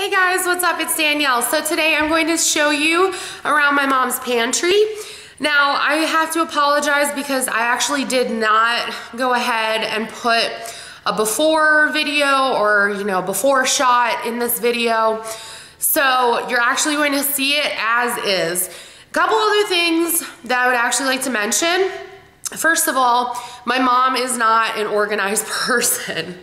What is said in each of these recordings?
Hey guys, what's up? It's Danielle. So today I'm going to show you around my mom's pantry. Now I have to apologize because I actually did not go ahead and put a before video or you know before shot in this video. So you're actually going to see it as is. A couple other things that I would actually like to mention. First of all, my mom is not an organized person.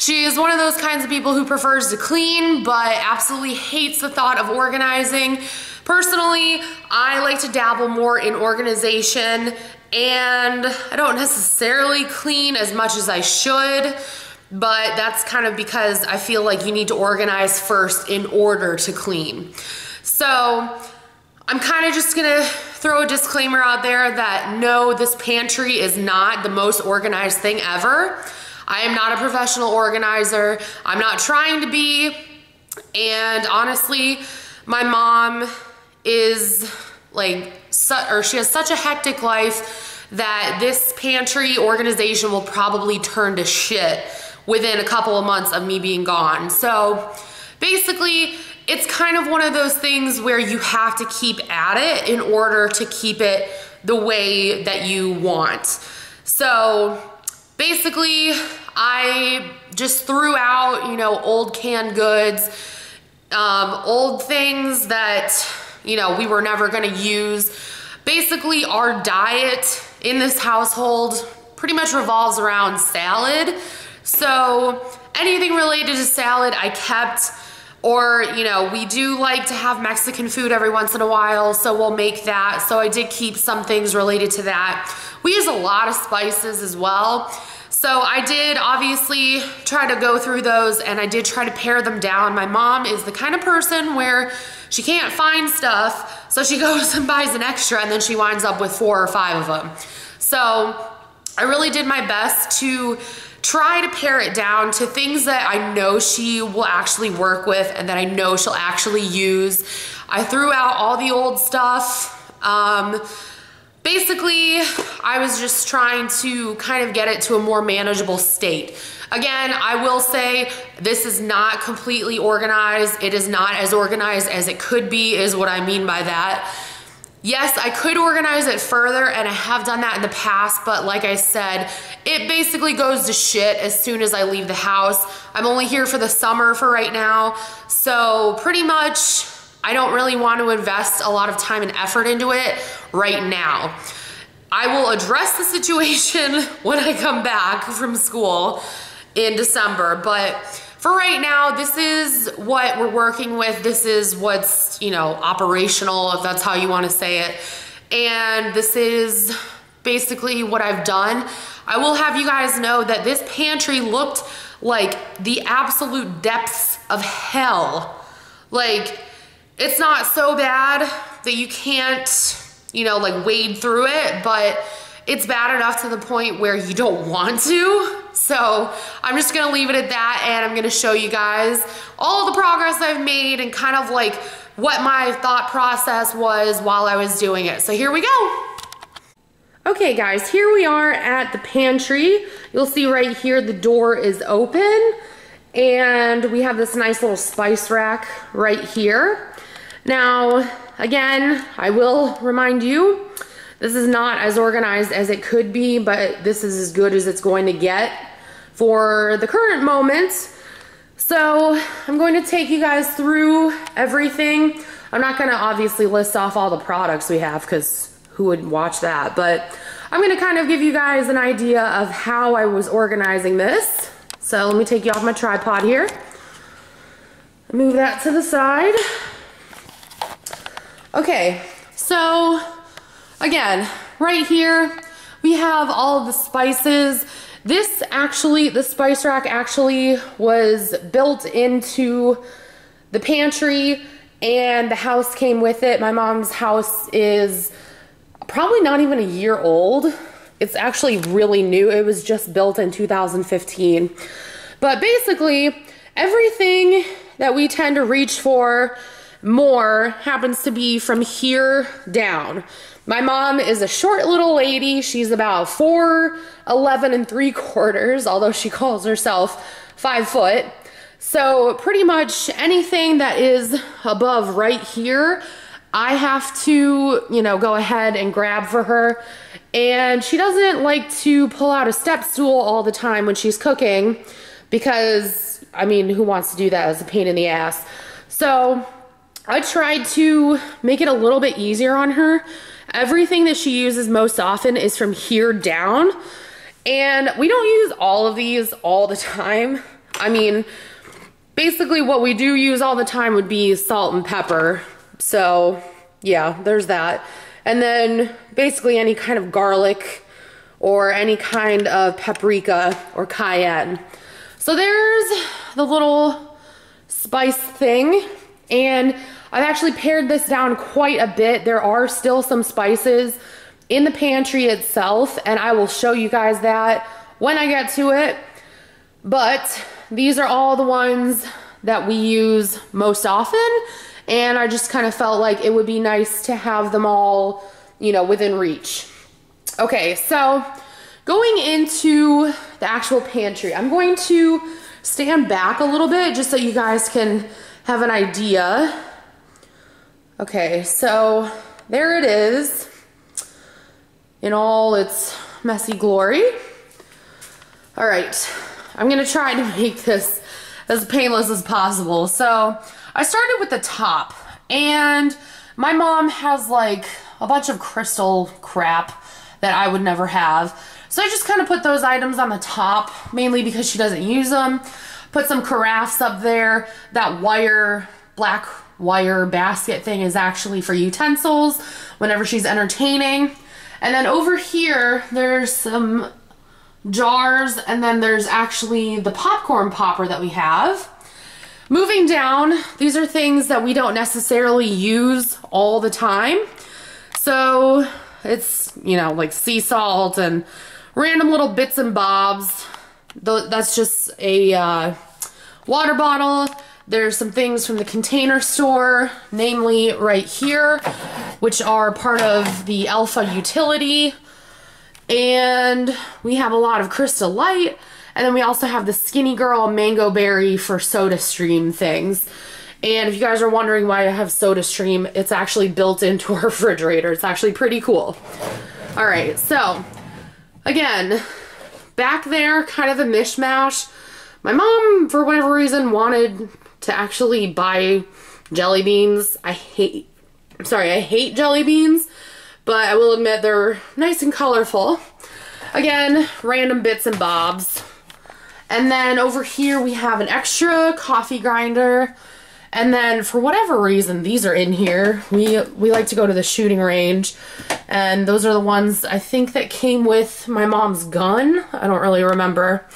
She is one of those kinds of people who prefers to clean, but absolutely hates the thought of organizing. Personally, I like to dabble more in organization and I don't necessarily clean as much as I should, but that's kind of because I feel like you need to organize first in order to clean. So I'm kind of just gonna throw a disclaimer out there that no, this pantry is not the most organized thing ever. I am not a professional organizer. I'm not trying to be. And honestly, my mom is like, or she has such a hectic life that this pantry organization will probably turn to shit within a couple of months of me being gone. So basically, it's kind of one of those things where you have to keep at it in order to keep it the way that you want. So basically, I just threw out, you know, old canned goods, um, old things that, you know, we were never gonna use. Basically, our diet in this household pretty much revolves around salad. So anything related to salad, I kept or, you know, we do like to have Mexican food every once in a while, so we'll make that. So I did keep some things related to that. We use a lot of spices as well. So I did obviously try to go through those and I did try to pare them down. My mom is the kind of person where she can't find stuff, so she goes and buys an extra and then she winds up with four or five of them. So I really did my best to try to pare it down to things that I know she will actually work with and that I know she'll actually use. I threw out all the old stuff. Um, basically, I was just trying to kind of get it to a more manageable state. Again, I will say this is not completely organized. It is not as organized as it could be is what I mean by that. Yes, I could organize it further and I have done that in the past, but like I said, it basically goes to shit as soon as I leave the house. I'm only here for the summer for right now, so pretty much I don't really want to invest a lot of time and effort into it right now. I will address the situation when I come back from school in December, but for right now, this is what we're working with. This is what's, you know, operational, if that's how you want to say it. And this is basically what I've done. I will have you guys know that this pantry looked like the absolute depths of hell. Like, it's not so bad that you can't, you know, like wade through it, but it's bad enough to the point where you don't want to. So I'm just gonna leave it at that and I'm gonna show you guys all the progress I've made and kind of like what my thought process was while I was doing it. So here we go. Okay guys, here we are at the pantry. You'll see right here the door is open and we have this nice little spice rack right here. Now, again, I will remind you, this is not as organized as it could be, but this is as good as it's going to get for the current moment. So I'm going to take you guys through everything. I'm not gonna obviously list off all the products we have because who would watch that, but I'm gonna kind of give you guys an idea of how I was organizing this. So let me take you off my tripod here. Move that to the side. Okay, so again, right here, we have all the spices this actually, the spice rack actually was built into the pantry and the house came with it. My mom's house is probably not even a year old. It's actually really new. It was just built in 2015. But basically, everything that we tend to reach for more happens to be from here down. My mom is a short little lady. She's about 4'11 and 3 quarters, although she calls herself 5 foot. So pretty much anything that is above right here, I have to, you know, go ahead and grab for her. And she doesn't like to pull out a step stool all the time when she's cooking because, I mean, who wants to do that as a pain in the ass? So I tried to make it a little bit easier on her. Everything that she uses most often is from here down. And we don't use all of these all the time. I mean, basically what we do use all the time would be salt and pepper. So yeah, there's that. And then basically any kind of garlic or any kind of paprika or cayenne. So there's the little spice thing. And I've actually pared this down quite a bit. There are still some spices in the pantry itself, and I will show you guys that when I get to it. But these are all the ones that we use most often, and I just kind of felt like it would be nice to have them all, you know, within reach. Okay, so going into the actual pantry, I'm going to stand back a little bit just so you guys can have an idea. Okay, so there it is in all its messy glory. All right, I'm gonna try to make this as painless as possible. So I started with the top and my mom has like a bunch of crystal crap that I would never have. So I just kind of put those items on the top, mainly because she doesn't use them. Put some carafes up there. That wire, black wire basket thing is actually for utensils whenever she's entertaining. And then over here, there's some jars, and then there's actually the popcorn popper that we have. Moving down, these are things that we don't necessarily use all the time. So it's, you know, like sea salt and random little bits and bobs. That's just a uh, water bottle. There's some things from the container store, namely right here, which are part of the Elfa utility. And we have a lot of Crystal Light. And then we also have the Skinny Girl Mango Berry for Soda Stream things. And if you guys are wondering why I have Soda Stream, it's actually built into our refrigerator. It's actually pretty cool. All right, so again, back there, kind of a mishmash. My mom, for whatever reason, wanted to actually buy jelly beans. I hate, I'm sorry, I hate jelly beans, but I will admit they're nice and colorful. Again, random bits and bobs. And then over here we have an extra coffee grinder. And then for whatever reason, these are in here. We, we like to go to the shooting range. And those are the ones I think that came with my mom's gun. I don't really remember.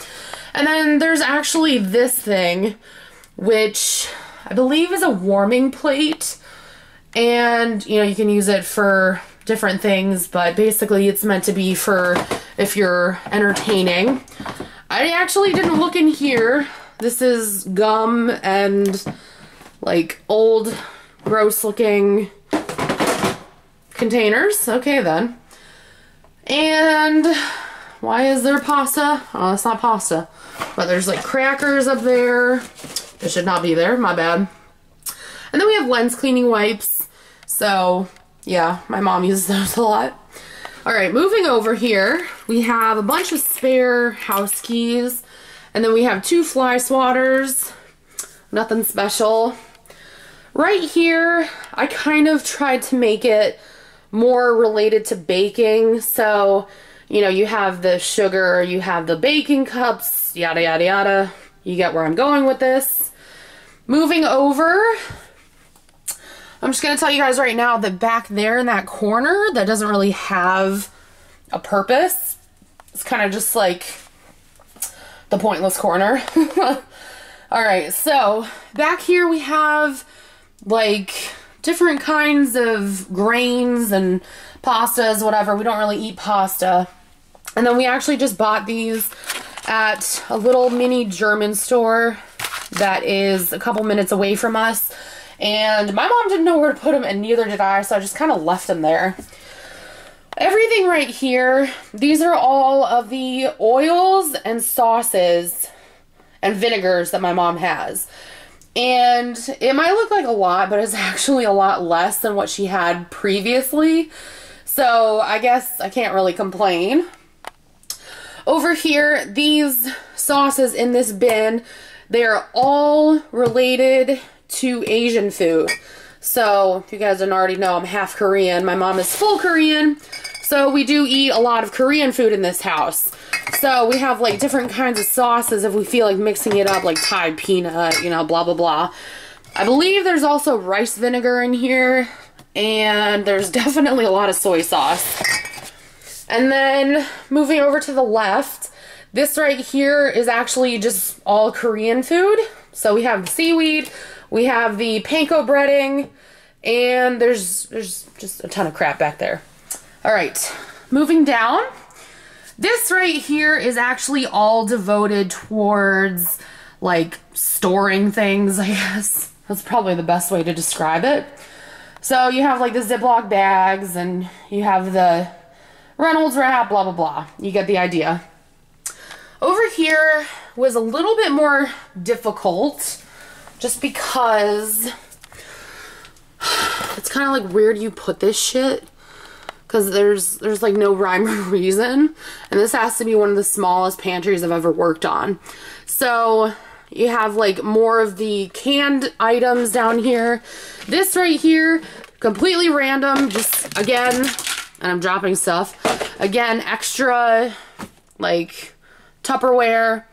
And then there's actually this thing, which I believe is a warming plate. And, you know, you can use it for different things, but basically it's meant to be for if you're entertaining. I actually didn't look in here. This is gum and like old gross looking containers. Okay then. And why is there pasta? Oh, it's not pasta. But there's like crackers up there. It should not be there, my bad. And then we have lens cleaning wipes. So yeah, my mom uses those a lot. All right, moving over here, we have a bunch of spare house keys. And then we have two fly swatters. Nothing special. Right here, I kind of tried to make it more related to baking. So, you know, you have the sugar, you have the baking cups, yada, yada, yada. You get where I'm going with this. Moving over, I'm just going to tell you guys right now that back there in that corner that doesn't really have a purpose. It's kind of just like the pointless corner. All right, so back here we have like different kinds of grains and pastas, whatever. We don't really eat pasta. And then we actually just bought these at a little mini German store that is a couple minutes away from us. And my mom didn't know where to put them, and neither did I, so I just kind of left them there. Everything right here, these are all of the oils and sauces and vinegars that my mom has. And it might look like a lot, but it's actually a lot less than what she had previously. So I guess I can't really complain. Over here, these sauces in this bin, they are all related to Asian food. So if you guys don't already know, I'm half Korean. My mom is full Korean. So we do eat a lot of Korean food in this house. So we have like different kinds of sauces if we feel like mixing it up like Thai peanut, you know, blah, blah, blah. I believe there's also rice vinegar in here and there's definitely a lot of soy sauce. And then moving over to the left, this right here is actually just all Korean food. So we have the seaweed, we have the panko breading, and there's there's just a ton of crap back there. All right, moving down. This right here is actually all devoted towards like storing things, I guess. That's probably the best way to describe it. So you have like the Ziploc bags and you have the Reynolds wrap, blah, blah, blah. You get the idea. Over here was a little bit more difficult just because it's kind of like where do you put this shit? Because there's there's like no rhyme or reason. And this has to be one of the smallest pantries I've ever worked on. So you have like more of the canned items down here. This right here, completely random, just again, and I'm dropping stuff. Again, extra like Tupperware.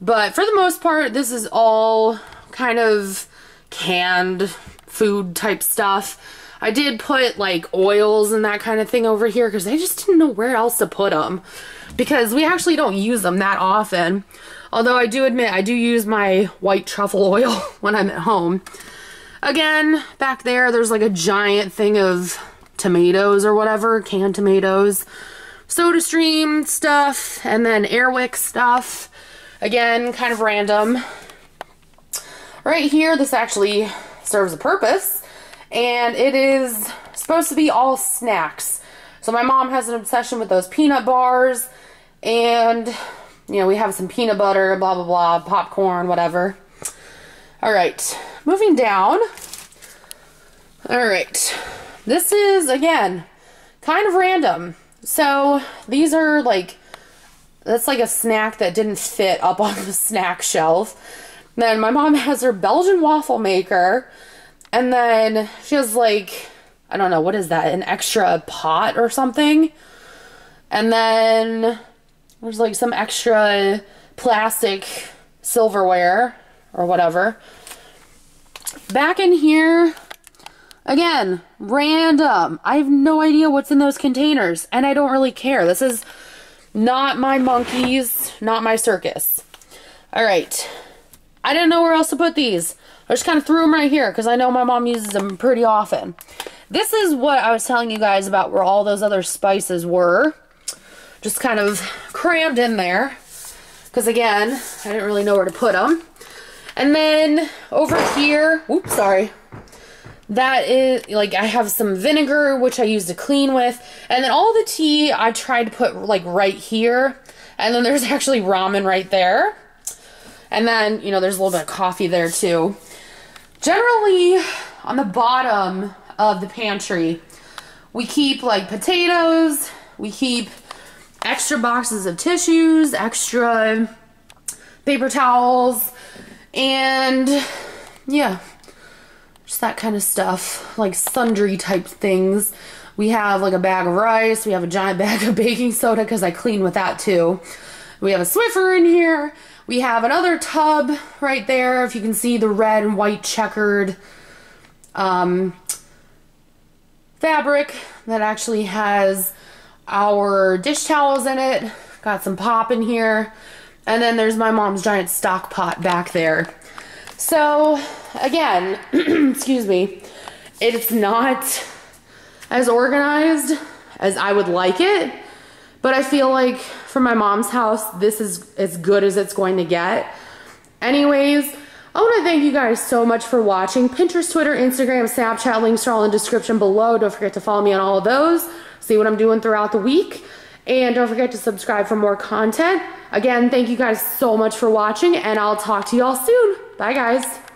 But for the most part, this is all kind of canned food type stuff. I did put like oils and that kind of thing over here because I just didn't know where else to put them because we actually don't use them that often. Although I do admit I do use my white truffle oil when I'm at home. Again, back there, there's like a giant thing of tomatoes or whatever, canned tomatoes, soda stream stuff, and then Airwick stuff. Again, kind of random. Right here, this actually serves a purpose, and it is supposed to be all snacks. So my mom has an obsession with those peanut bars, and, you know, we have some peanut butter, blah, blah, blah, popcorn, whatever. All right, moving down. All right, this is, again, kind of random. So these are like, that's like a snack that didn't fit up on the snack shelf. Then my mom has her Belgian waffle maker. And then she has like, I don't know, what is that? An extra pot or something. And then there's like some extra plastic silverware or whatever. Back in here, again, random. I have no idea what's in those containers, and I don't really care. This is not my monkeys, not my circus. All right. I didn't know where else to put these. I just kind of threw them right here because I know my mom uses them pretty often. This is what I was telling you guys about where all those other spices were. Just kind of crammed in there. Because again, I didn't really know where to put them. And then over here, oops, sorry. That is, like, I have some vinegar, which I use to clean with. And then all the tea I tried to put, like, right here. And then there's actually ramen right there. And then, you know, there's a little bit of coffee there, too. Generally, on the bottom of the pantry, we keep, like, potatoes. We keep extra boxes of tissues, extra paper towels, and yeah, just that kind of stuff, like sundry type things. We have like a bag of rice, we have a giant bag of baking soda because I clean with that too. We have a Swiffer in here. We have another tub right there, if you can see the red and white checkered um, fabric that actually has our dish towels in it. Got some pop in here. And then there's my mom's giant stock pot back there. So, again, excuse me, it's not as organized as I would like it, but I feel like for my mom's house, this is as good as it's going to get. Anyways, I want to thank you guys so much for watching. Pinterest, Twitter, Instagram, Snapchat, links are all in the description below. Don't forget to follow me on all of those. See what I'm doing throughout the week. And don't forget to subscribe for more content. Again, thank you guys so much for watching and I'll talk to y'all soon. Bye guys.